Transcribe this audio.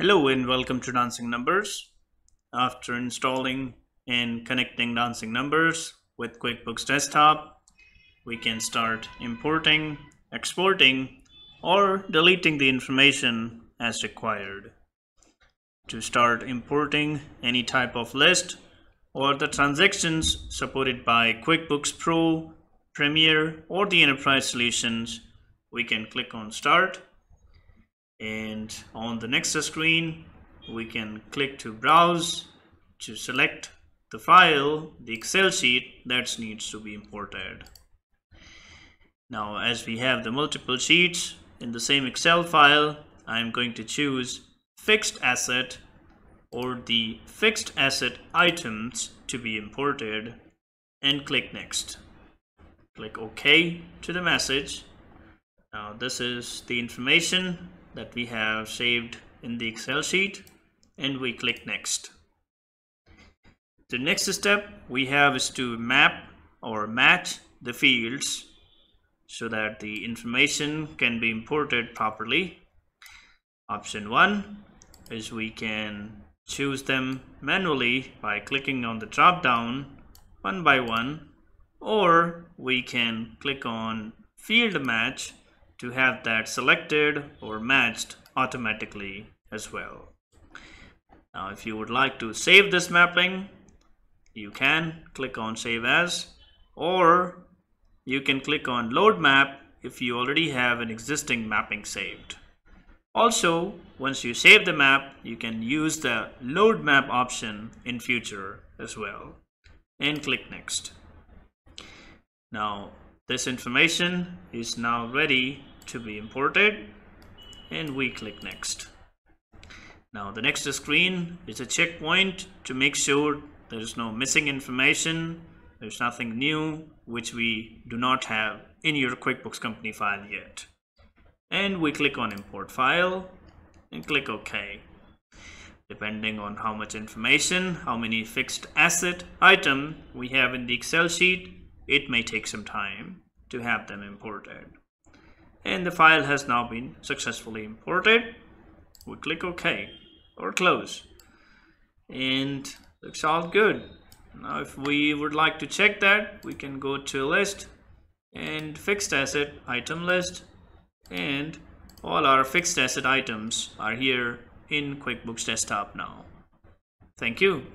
Hello and welcome to Dancing Numbers. After installing and connecting Dancing Numbers with QuickBooks Desktop, we can start importing, exporting, or deleting the information as required. To start importing any type of list or the transactions supported by QuickBooks Pro, Premier, or the Enterprise Solutions, we can click on Start and on the next screen we can click to browse to select the file the excel sheet that needs to be imported. Now as we have the multiple sheets in the same excel file i'm going to choose fixed asset or the fixed asset items to be imported and click next. Click ok to the message. Now this is the information that we have saved in the Excel sheet and we click next. The next step we have is to map or match the fields so that the information can be imported properly. Option 1 is we can choose them manually by clicking on the drop down one by one or we can click on field match to have that selected or matched automatically as well. Now if you would like to save this mapping, you can click on save as or you can click on load map if you already have an existing mapping saved. Also, once you save the map, you can use the load map option in future as well and click next. Now, this information is now ready to be imported and we click next. Now the next screen is a checkpoint to make sure there is no missing information, there's nothing new which we do not have in your QuickBooks company file yet. And we click on import file and click OK. Depending on how much information, how many fixed asset item we have in the Excel sheet, it may take some time to have them imported and the file has now been successfully imported we click OK or close and looks all good now if we would like to check that we can go to list and fixed asset item list and all our fixed asset items are here in QuickBooks Desktop now. Thank you.